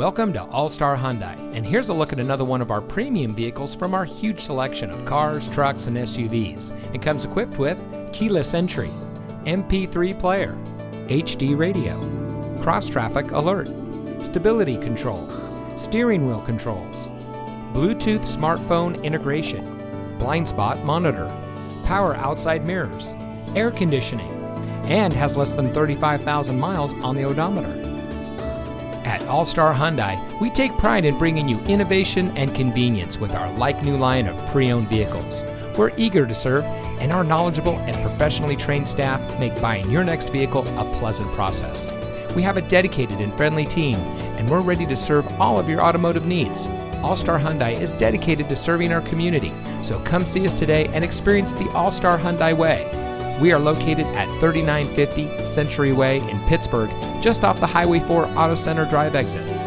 Welcome to All Star Hyundai, and here's a look at another one of our premium vehicles from our huge selection of cars, trucks, and SUVs. It comes equipped with keyless entry, MP3 player, HD radio, cross traffic alert, stability control, steering wheel controls, Bluetooth smartphone integration, blind spot monitor, power outside mirrors, air conditioning, and has less than 35,000 miles on the odometer. All Star Hyundai, we take pride in bringing you innovation and convenience with our like new line of pre owned vehicles. We're eager to serve, and our knowledgeable and professionally trained staff make buying your next vehicle a pleasant process. We have a dedicated and friendly team, and we're ready to serve all of your automotive needs. All Star Hyundai is dedicated to serving our community, so come see us today and experience the All Star Hyundai way. We are located at 3950 Century Way in Pittsburg, just off the Highway 4 Auto Center Drive exit.